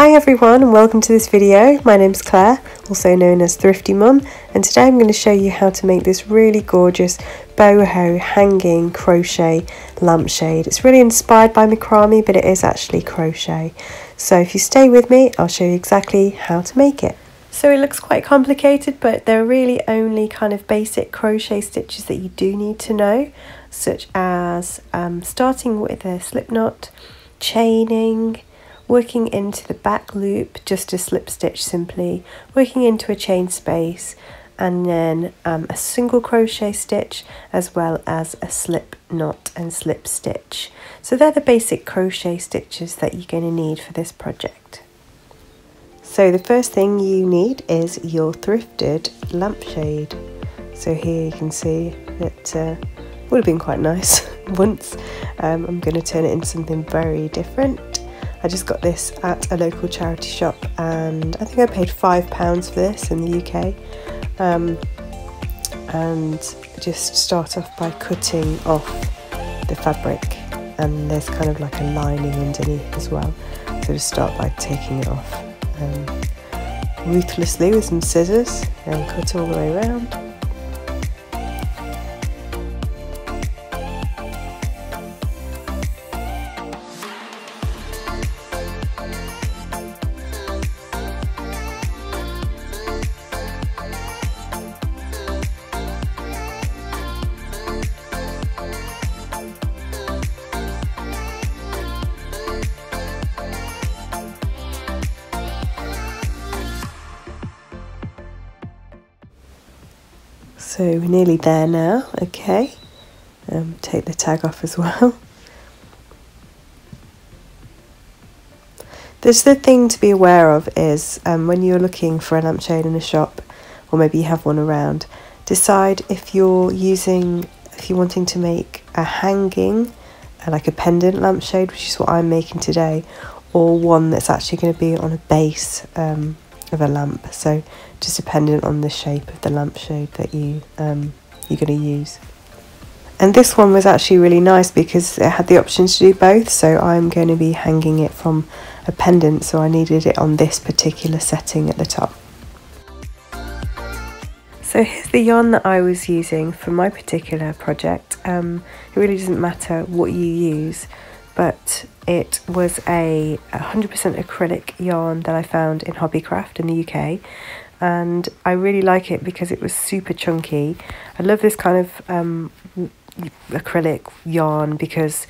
Hi everyone and welcome to this video. My name's Claire, also known as Thrifty Mum, and today I'm going to show you how to make this really gorgeous boho hanging crochet lampshade. It's really inspired by macrame but it is actually crochet. So if you stay with me I'll show you exactly how to make it. So it looks quite complicated but there are really only kind of basic crochet stitches that you do need to know such as um, starting with a slip knot, chaining, working into the back loop just a slip stitch simply, working into a chain space and then um, a single crochet stitch as well as a slip knot and slip stitch. So they're the basic crochet stitches that you're going to need for this project. So the first thing you need is your thrifted lampshade. So here you can see that uh, would have been quite nice once. Um, I'm going to turn it into something very different. I just got this at a local charity shop and I think I paid £5 for this in the UK. Um, and just start off by cutting off the fabric and there's kind of like a lining underneath as well. So just start by taking it off um, ruthlessly with some scissors and cut all the way around. So we're nearly there now, okay. Um, take the tag off as well. There's the thing to be aware of is um, when you're looking for a lampshade in a shop, or maybe you have one around, decide if you're using, if you're wanting to make a hanging, uh, like a pendant lampshade, which is what I'm making today, or one that's actually going to be on a base um, of a lamp. So just dependent on the shape of the lampshade that you um, you're going to use. And this one was actually really nice because it had the option to do both. So I'm going to be hanging it from a pendant, so I needed it on this particular setting at the top. So here's the yarn that I was using for my particular project. Um, it really doesn't matter what you use, but it was a 100% acrylic yarn that I found in Hobbycraft in the UK and I really like it because it was super chunky. I love this kind of um, acrylic yarn because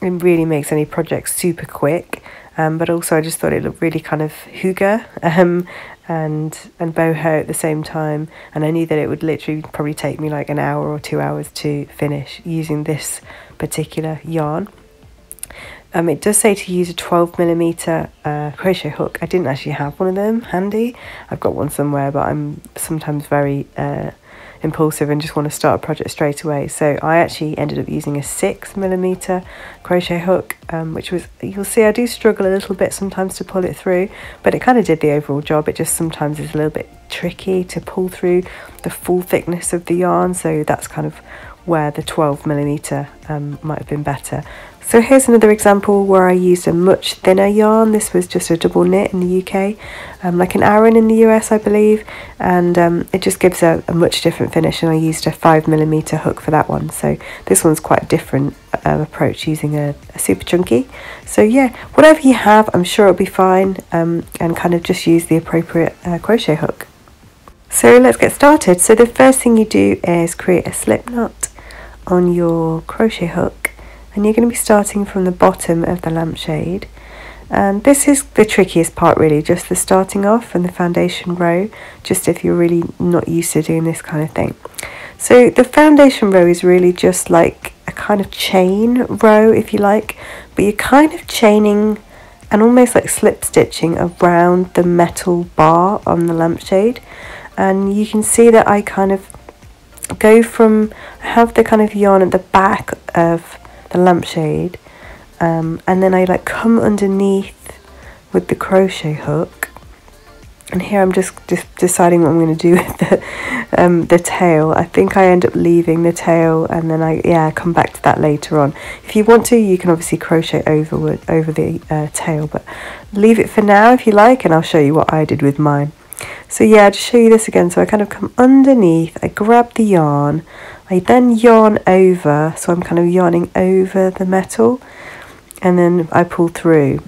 it really makes any project super quick um, but also I just thought it looked really kind of hygge um, and and boho at the same time and I knew that it would literally probably take me like an hour or two hours to finish using this particular yarn. Um, it does say to use a 12 millimeter uh, crochet hook. I didn't actually have one of them handy. I've got one somewhere, but I'm sometimes very uh, impulsive and just want to start a project straight away. So I actually ended up using a 6 millimeter crochet hook, um, which was, you'll see I do struggle a little bit sometimes to pull it through, but it kind of did the overall job. It just sometimes is a little bit tricky to pull through the full thickness of the yarn. So that's kind of where the 12 millimeter um, might have been better. So here's another example where I used a much thinner yarn. This was just a double knit in the UK, um, like an Aran in the US, I believe, and um, it just gives a, a, much different finish. And I used a five millimeter hook for that one. So this one's quite a different uh, approach using a, a, super chunky. So yeah, whatever you have, I'm sure it'll be fine, um, and kind of just use the appropriate uh, crochet hook. So let's get started. So the first thing you do is create a slip knot on your crochet hook and you're going to be starting from the bottom of the lampshade. And this is the trickiest part really just the starting off and the foundation row just if you're really not used to doing this kind of thing. So the foundation row is really just like a kind of chain row if you like but you're kind of chaining and almost like slip stitching around the metal bar on the lampshade. And you can see that I kind of go from have the kind of yarn at the back of the lampshade um, and then I like come underneath with the crochet hook and here I'm just, just deciding what I'm going to do with the um, the tail. I think I end up leaving the tail and then I yeah come back to that later on. If you want to, you can obviously crochet over over the uh, tail, but leave it for now if you like, and I'll show you what I did with mine. So yeah, I'll just show you this again. So I kind of come underneath, I grab the yarn, I then yarn over, so I'm kind of yarning over the metal, and then I pull through.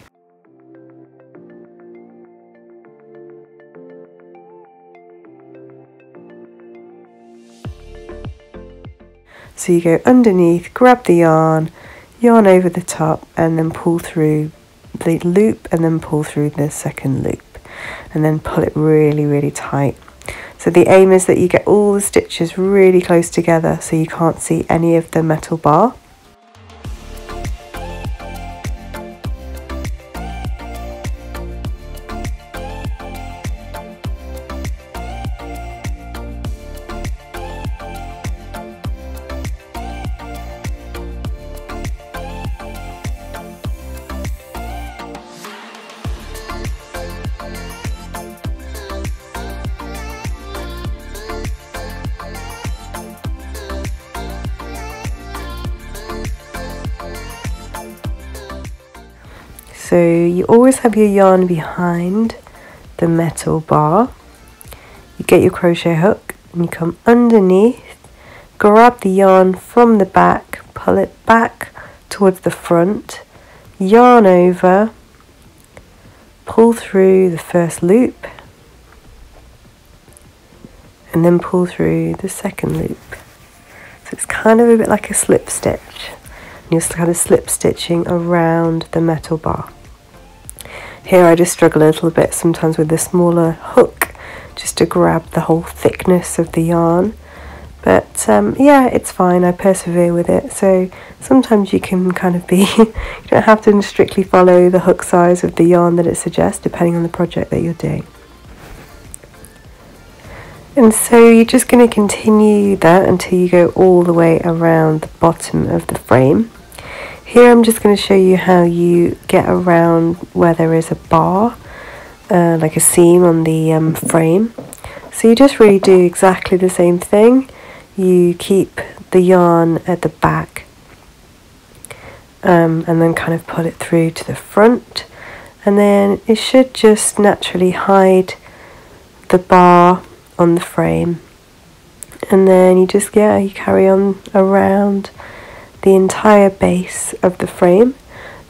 So you go underneath, grab the yarn, yarn over the top and then pull through the loop and then pull through the second loop and then pull it really, really tight. So the aim is that you get all the stitches really close together so you can't see any of the metal bar. Have your yarn behind the metal bar. You get your crochet hook and you come underneath, grab the yarn from the back, pull it back towards the front, yarn over, pull through the first loop, and then pull through the second loop. So it's kind of a bit like a slip stitch. And you're kind of slip stitching around the metal bar. Here I just struggle a little bit sometimes with the smaller hook just to grab the whole thickness of the yarn. But um, yeah, it's fine. I persevere with it. So sometimes you can kind of be, you don't have to strictly follow the hook size of the yarn that it suggests, depending on the project that you're doing. And so you're just going to continue that until you go all the way around the bottom of the frame. Here I'm just going to show you how you get around where there is a bar, uh, like a seam on the um, frame. So you just really do exactly the same thing. You keep the yarn at the back um, and then kind of pull it through to the front and then it should just naturally hide the bar on the frame and then you just yeah you carry on around the entire base of the frame.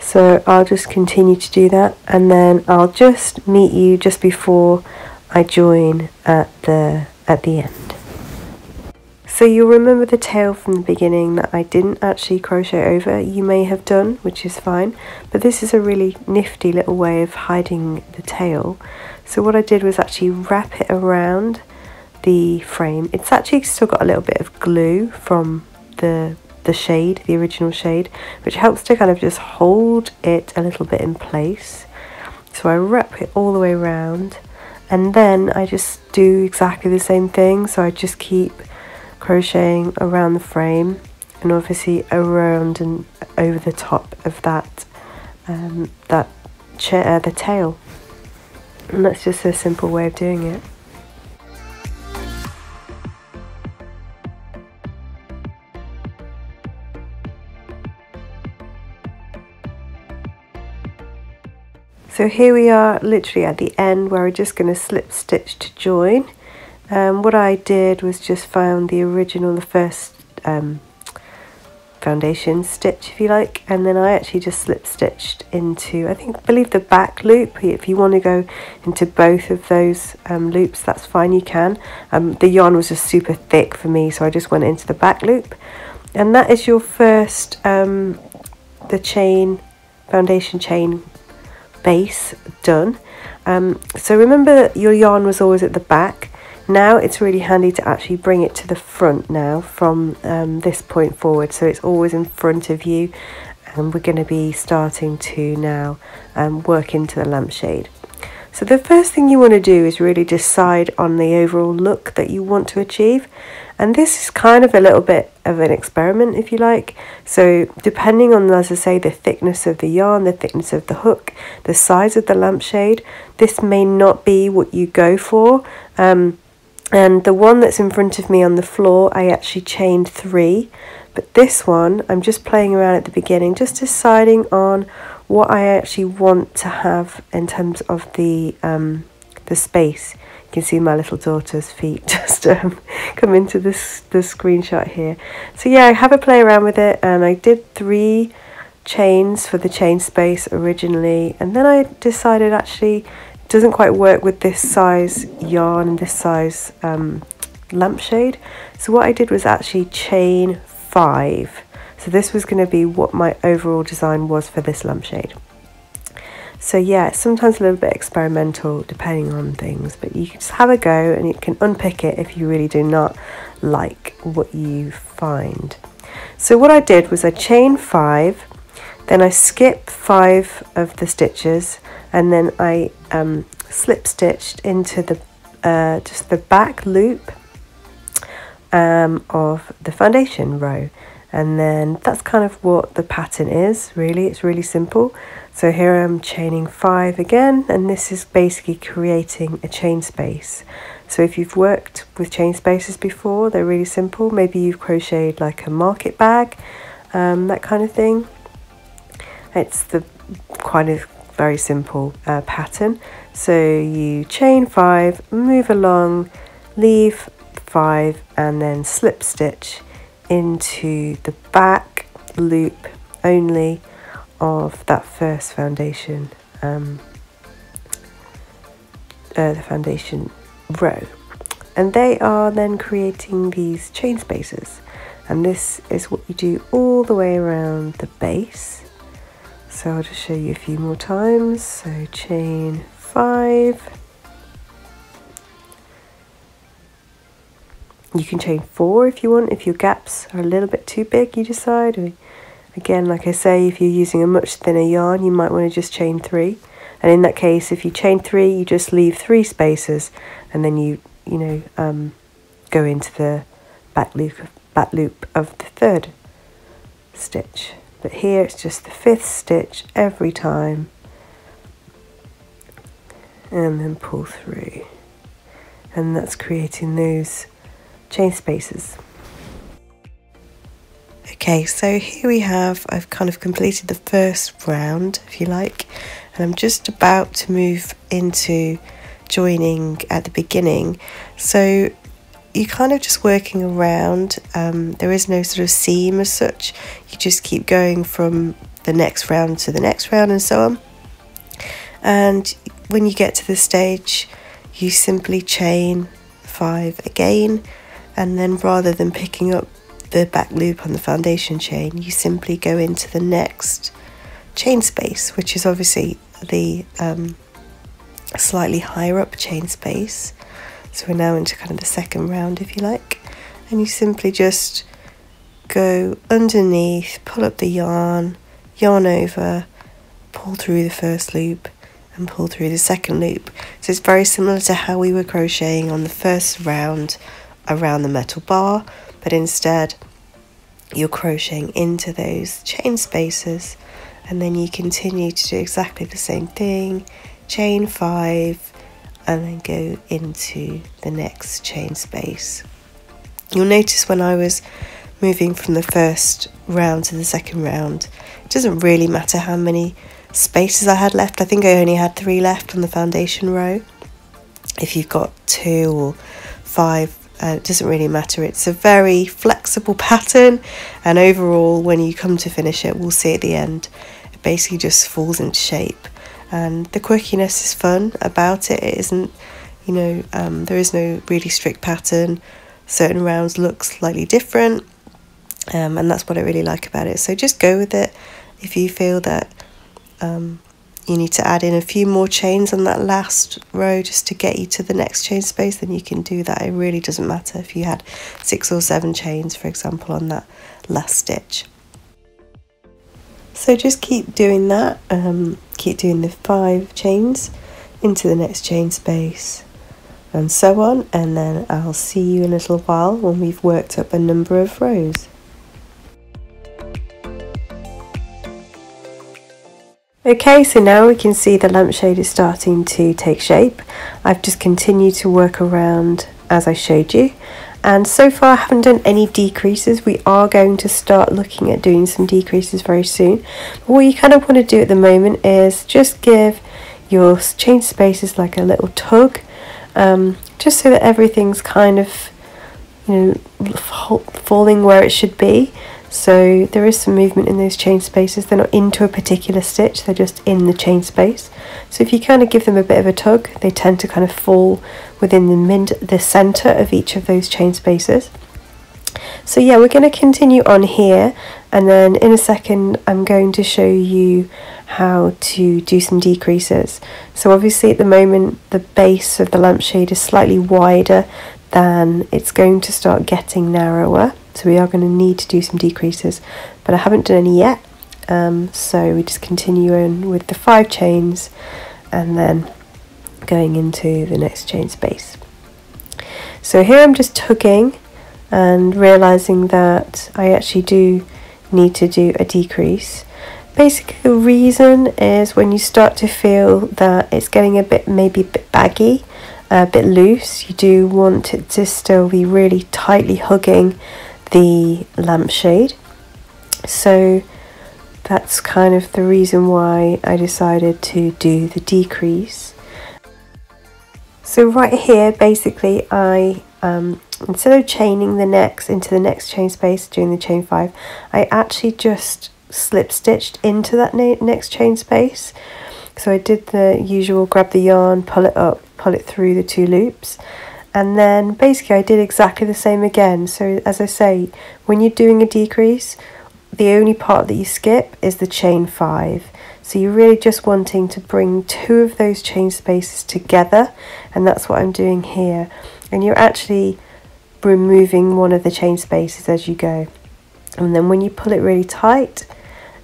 So I'll just continue to do that and then I'll just meet you just before I join at the at the end. So you'll remember the tail from the beginning that I didn't actually crochet over. You may have done, which is fine, but this is a really nifty little way of hiding the tail. So what I did was actually wrap it around the frame. It's actually still got a little bit of glue from the the shade, the original shade, which helps to kind of just hold it a little bit in place. So I wrap it all the way around and then I just do exactly the same thing. So I just keep crocheting around the frame and obviously around and over the top of that um, that chair, uh, the tail. And that's just a simple way of doing it. So here we are literally at the end where we're just going to slip stitch to join. Um, what I did was just found the original, the first um, foundation stitch if you like and then I actually just slip stitched into I think believe the back loop. If you want to go into both of those um, loops that's fine you can. Um, the yarn was just super thick for me so I just went into the back loop. And that is your first um, the chain foundation chain base done. Um, so remember your yarn was always at the back. Now it's really handy to actually bring it to the front now from um, this point forward. So it's always in front of you and we're going to be starting to now um, work into the lampshade. So the first thing you want to do is really decide on the overall look that you want to achieve. And this is kind of a little bit of an experiment, if you like. So depending on, as I say, the thickness of the yarn, the thickness of the hook, the size of the lampshade, this may not be what you go for. Um, and the one that's in front of me on the floor, I actually chained three. But this one, I'm just playing around at the beginning, just deciding on what I actually want to have in terms of the um, the space. Can see my little daughter's feet just um, come into this the screenshot here. So yeah, I have a play around with it, and I did three chains for the chain space originally, and then I decided actually it doesn't quite work with this size yarn and this size um, lampshade. So what I did was actually chain five. So this was going to be what my overall design was for this lampshade. So yeah, sometimes a little bit experimental depending on things, but you can just have a go and you can unpick it if you really do not like what you find. So what I did was I chain five, then I skip five of the stitches, and then I um, slip stitched into the uh, just the back loop um, of the foundation row. And then that's kind of what the pattern is really. It's really simple so here I'm chaining five again and this is basically creating a chain space. So if you've worked with chain spaces before they're really simple. Maybe you've crocheted like a market bag um, that kind of thing. It's the kind of very simple uh, pattern. So you chain five move along leave five and then slip stitch into the back loop only of that first foundation um, uh, the foundation row. And they are then creating these chain spaces. And this is what you do all the way around the base. So I'll just show you a few more times. So chain five. You can chain four if you want, if your gaps are a little bit too big, you decide. Again, like I say, if you're using a much thinner yarn, you might want to just chain three. And in that case, if you chain three, you just leave three spaces and then you, you know, um, go into the back loop, back loop of the third stitch. But here it's just the fifth stitch every time and then pull through. And that's creating those chain spaces. Okay, so here we have, I've kind of completed the first round, if you like, and I'm just about to move into joining at the beginning. So you're kind of just working around, um, there is no sort of seam as such, you just keep going from the next round to the next round and so on. And when you get to the stage, you simply chain five again and then rather than picking up the back loop on the foundation chain you simply go into the next chain space which is obviously the um, slightly higher up chain space. So we're now into kind of the second round if you like. And you simply just go underneath pull up the yarn yarn over pull through the first loop and pull through the second loop. So it's very similar to how we were crocheting on the first round around the metal bar, but instead you're crocheting into those chain spaces and then you continue to do exactly the same thing, chain five, and then go into the next chain space. You'll notice when I was moving from the first round to the second round, it doesn't really matter how many spaces I had left. I think I only had three left on the foundation row. If you've got two or five uh, it doesn't really matter. It's a very flexible pattern, and overall, when you come to finish it, we'll see at the end, it basically just falls into shape. And the quirkiness is fun about it. It isn't, you know, um, there is no really strict pattern. Certain rounds look slightly different, um, and that's what I really like about it. So just go with it if you feel that um, you need to add in a few more chains on that last row just to get you to the next chain space then you can do that it really doesn't matter if you had six or seven chains for example on that last stitch so just keep doing that um, keep doing the five chains into the next chain space and so on and then I'll see you in a little while when we've worked up a number of rows. Okay, so now we can see the lampshade is starting to take shape. I've just continued to work around as I showed you. And so far I haven't done any decreases. We are going to start looking at doing some decreases very soon. But what you kind of want to do at the moment is just give your chain spaces like a little tug. Um, just so that everything's kind of, you know, falling where it should be. So there is some movement in those chain spaces. They're not into a particular stitch, they're just in the chain space. So if you kind of give them a bit of a tug, they tend to kind of fall within the mid the center of each of those chain spaces. So yeah, we're going to continue on here and then in a second I'm going to show you how to do some decreases. So obviously at the moment the base of the lampshade is slightly wider than it's going to start getting narrower. So we are going to need to do some decreases, but I haven't done any yet. Um, so we just continue on with the five chains and then going into the next chain space. So here I'm just tugging and realizing that I actually do need to do a decrease. Basically the reason is when you start to feel that it's getting a bit maybe a bit baggy, a bit loose, you do want it to still be really tightly hugging the lampshade. So that's kind of the reason why I decided to do the decrease. So right here, basically, I um, instead of chaining the next into the next chain space during the chain five, I actually just slip stitched into that next chain space. So I did the usual grab the yarn, pull it up, pull it through the two loops, and then basically I did exactly the same again. So as I say when you're doing a decrease the only part that you skip is the chain 5 so you're really just wanting to bring two of those chain spaces together and that's what I'm doing here. And you're actually removing one of the chain spaces as you go. And then when you pull it really tight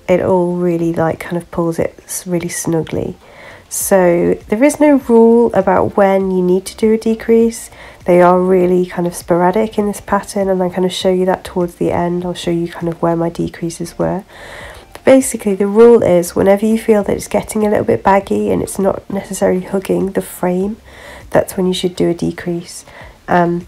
it all really like kind of pulls it really snugly so there is no rule about when you need to do a decrease. They are really kind of sporadic in this pattern and I kind of show you that towards the end. I'll show you kind of where my decreases were. But basically the rule is whenever you feel that it's getting a little bit baggy and it's not necessarily hugging the frame, that's when you should do a decrease. Um,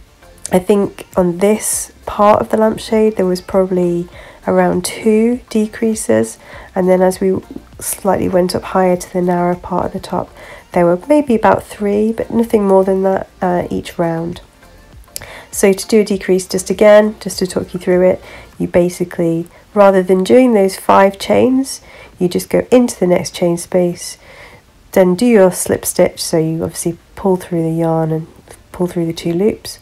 I think on this part of the lampshade there was probably around two decreases and then as we slightly went up higher to the narrow part at the top there were maybe about three but nothing more than that uh, each round. So to do a decrease just again just to talk you through it you basically rather than doing those five chains you just go into the next chain space then do your slip stitch so you obviously pull through the yarn and pull through the two loops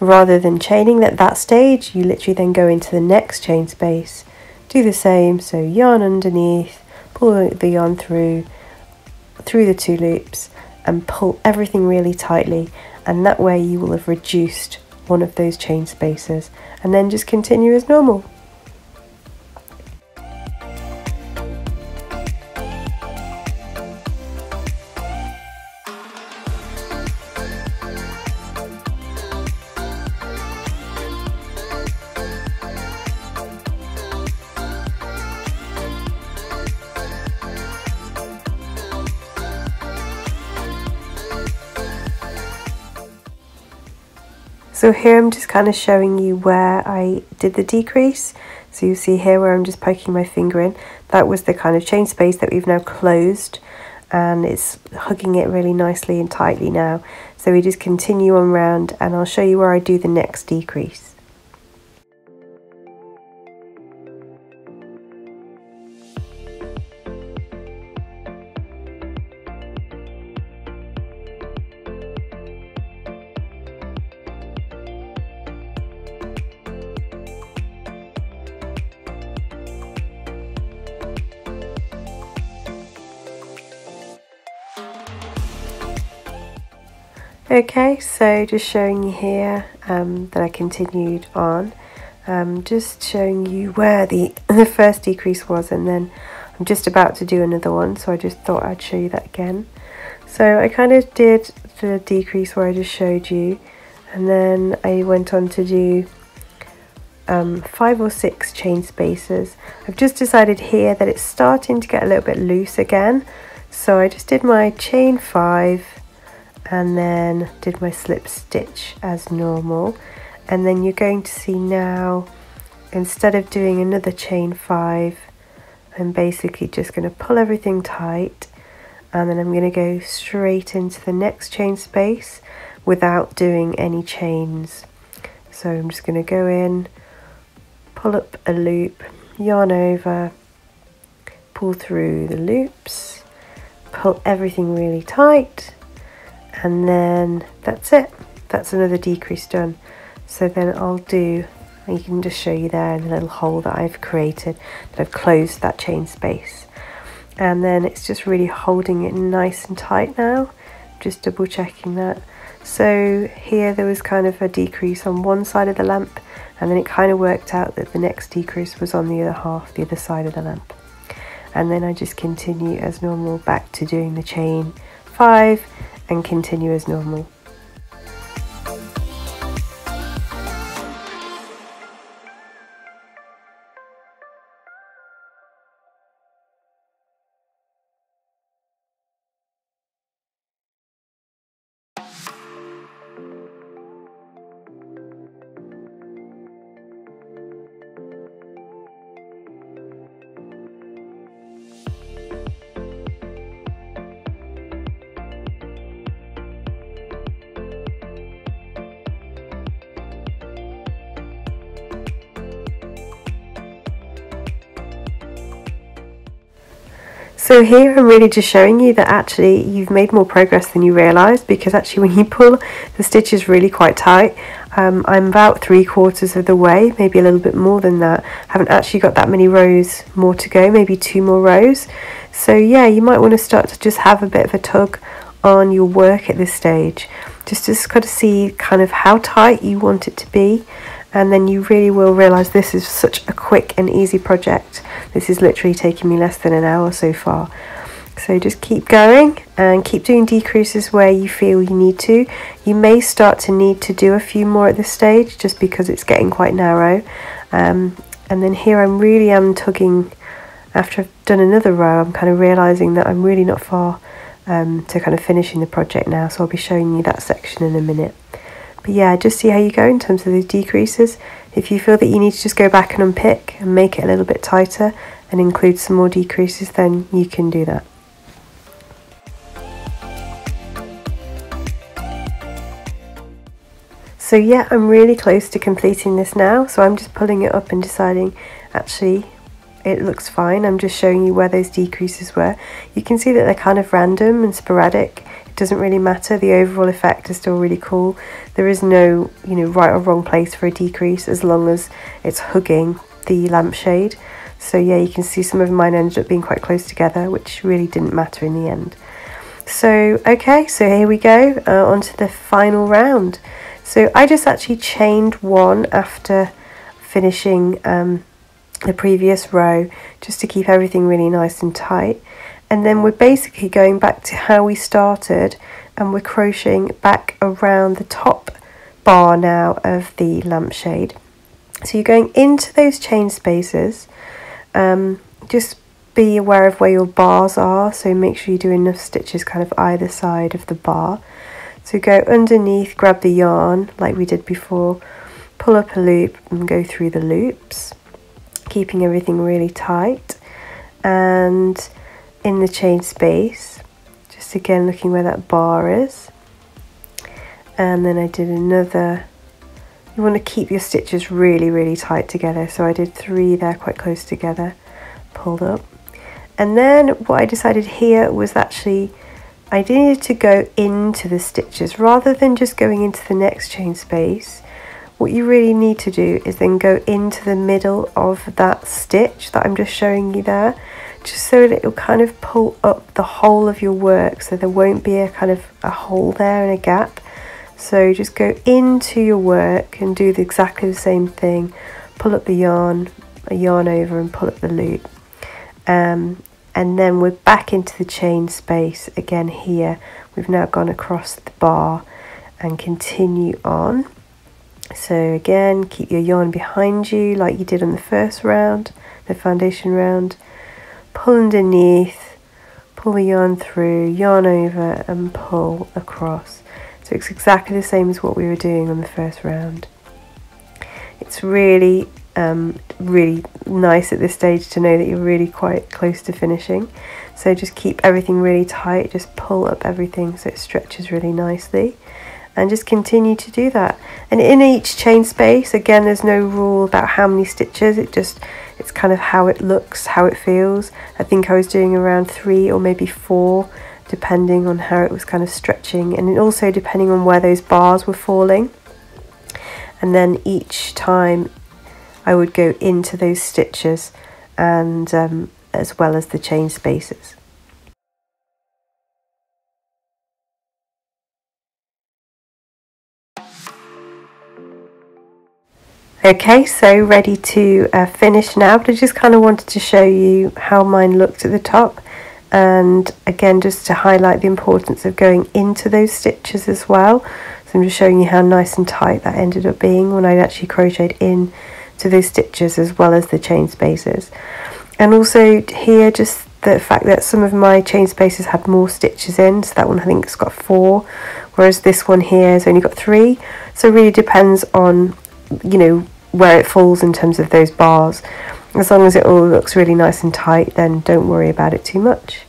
rather than chaining at that stage you literally then go into the next chain space. Do the same so yarn underneath pull the yarn through through the two loops and pull everything really tightly. And that way you will have reduced one of those chain spaces. And then just continue as normal So here I'm just kind of showing you where I did the decrease. So you see here where I'm just poking my finger in. That was the kind of chain space that we've now closed and it's hugging it really nicely and tightly now. So we just continue on round and I'll show you where I do the next decrease. Okay, so just showing you here um, that I continued on, um, just showing you where the, the first decrease was and then I'm just about to do another one so I just thought I'd show you that again. So I kind of did the decrease where I just showed you and then I went on to do um, five or six chain spaces. I've just decided here that it's starting to get a little bit loose again so I just did my chain five and then did my slip stitch as normal. And then you're going to see now instead of doing another chain five I'm basically just going to pull everything tight and then I'm going to go straight into the next chain space without doing any chains. So I'm just going to go in pull up a loop yarn over pull through the loops pull everything really tight and then that's it. That's another decrease done. So then I'll do you can just show you there the little hole that I've created that I've closed that chain space. And then it's just really holding it nice and tight now just double checking that. So here there was kind of a decrease on one side of the lamp and then it kind of worked out that the next decrease was on the other half the other side of the lamp. And then I just continue as normal back to doing the chain 5 and continue as normal So here I'm really just showing you that actually you've made more progress than you realised because actually when you pull the stitches really quite tight, um, I'm about three quarters of the way, maybe a little bit more than that. I haven't actually got that many rows more to go, maybe two more rows. So yeah, you might want to start to just have a bit of a tug on your work at this stage. Just to kind of see kind of how tight you want it to be and then you really will realize this is such a quick and easy project. This is literally taking me less than an hour so far. So just keep going and keep doing decreases where you feel you need to. You may start to need to do a few more at this stage just because it's getting quite narrow. Um, and then here I'm really am tugging after I've done another row I'm kind of realizing that I'm really not far um, to kind of finishing the project now so I'll be showing you that section in a minute. But yeah, just see how you go in terms of the decreases. If you feel that you need to just go back and unpick and make it a little bit tighter and include some more decreases, then you can do that. So yeah, I'm really close to completing this now. So I'm just pulling it up and deciding actually it looks fine. I'm just showing you where those decreases were. You can see that they're kind of random and sporadic doesn't really matter. The overall effect is still really cool. There is no, you know, right or wrong place for a decrease as long as it's hugging the lampshade. So yeah, you can see some of mine ended up being quite close together, which really didn't matter in the end. So, okay, so here we go, uh, on to the final round. So I just actually chained one after finishing um, the previous row, just to keep everything really nice and tight and then we're basically going back to how we started and we're crocheting back around the top bar now of the lampshade. So you're going into those chain spaces, um, just be aware of where your bars are, so make sure you do enough stitches kind of either side of the bar. So go underneath, grab the yarn like we did before, pull up a loop and go through the loops, keeping everything really tight. And in the chain space just again looking where that bar is. And then I did another you want to keep your stitches really really tight together. So I did three there quite close together pulled up. And then what I decided here was actually I needed to go into the stitches. Rather than just going into the next chain space what you really need to do is then go into the middle of that stitch that I'm just showing you there just so that it'll kind of pull up the whole of your work so there won't be a kind of a hole there and a gap. So just go into your work and do the, exactly the same thing. Pull up the yarn a yarn over and pull up the loop. Um, and then we're back into the chain space again here. We've now gone across the bar and continue on. So again keep your yarn behind you like you did on the first round the foundation round pull underneath pull the yarn through yarn over and pull across. So it's exactly the same as what we were doing on the first round. It's really um, really nice at this stage to know that you're really quite close to finishing. So just keep everything really tight, just pull up everything so it stretches really nicely and just continue to do that. And in each chain space, again, there's no rule about how many stitches, it just, it's kind of how it looks, how it feels. I think I was doing around three or maybe four, depending on how it was kind of stretching and also depending on where those bars were falling. And then each time I would go into those stitches and um, as well as the chain spaces. Okay, so ready to uh, finish now, but I just kind of wanted to show you how mine looked at the top and again just to highlight the importance of going into those stitches as well. So I'm just showing you how nice and tight that ended up being when I actually crocheted in to those stitches as well as the chain spaces. And also here just the fact that some of my chain spaces had more stitches in, so that one I think has got four, whereas this one here has only got three. So it really depends on, you know, where it falls in terms of those bars. As long as it all looks really nice and tight, then don't worry about it too much.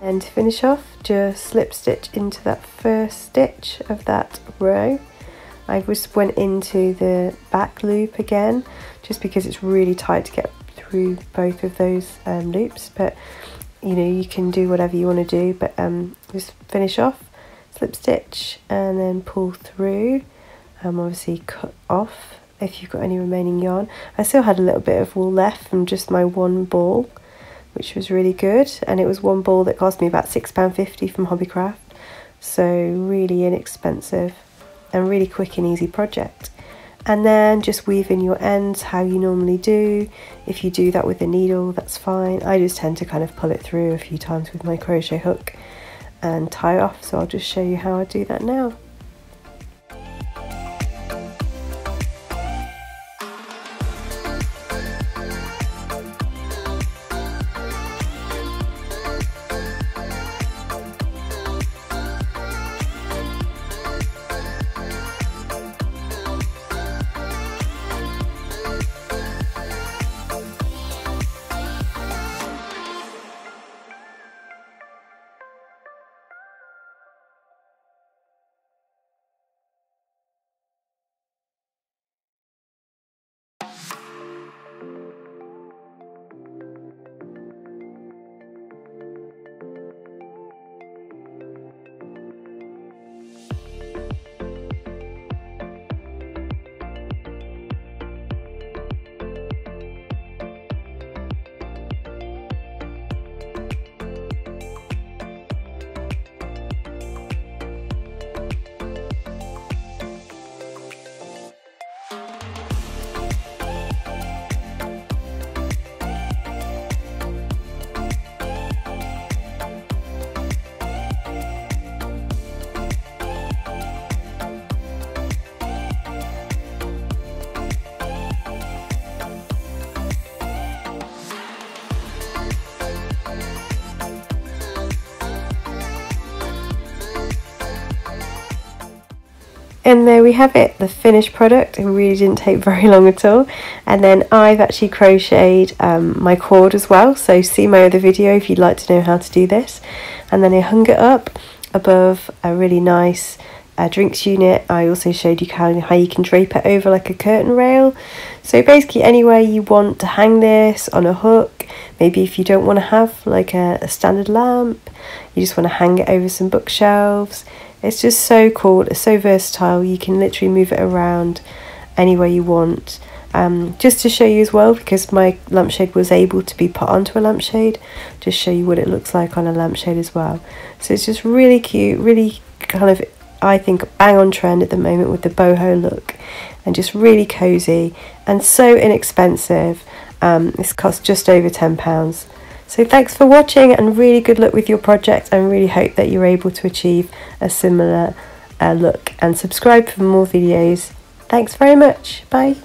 And to finish off, just slip stitch into that first stitch of that row. I just went into the back loop again, just because it's really tight to get through both of those um, loops, but you know, you can do whatever you want to do, but um, just finish off, slip stitch, and then pull through. Um, obviously cut off if you've got any remaining yarn. I still had a little bit of wool left from just my one ball which was really good. And it was one ball that cost me about £6.50 from Hobbycraft. So really inexpensive and really quick and easy project. And then just weave in your ends how you normally do. If you do that with a needle, that's fine. I just tend to kind of pull it through a few times with my crochet hook and tie off. So I'll just show you how I do that now. And there we have it, the finished product. It really didn't take very long at all. And then I've actually crocheted um, my cord as well. So see my other video if you'd like to know how to do this. And then I hung it up above a really nice uh, drinks unit. I also showed you how, how you can drape it over like a curtain rail. So basically anywhere you want to hang this on a hook, maybe if you don't want to have like a, a standard lamp, you just want to hang it over some bookshelves it's just so cool, it's so versatile. You can literally move it around anywhere you want. um, just to show you as well because my lampshade was able to be put onto a lampshade just show you what it looks like on a lampshade as well so it's just really cute really kind of I think bang on trend at the moment with the boho look and just really cozy and so inexpensive um, this costs just over £10 so thanks for watching and really good luck with your project and really hope that you're able to achieve a similar uh, look and subscribe for more videos. Thanks very much. Bye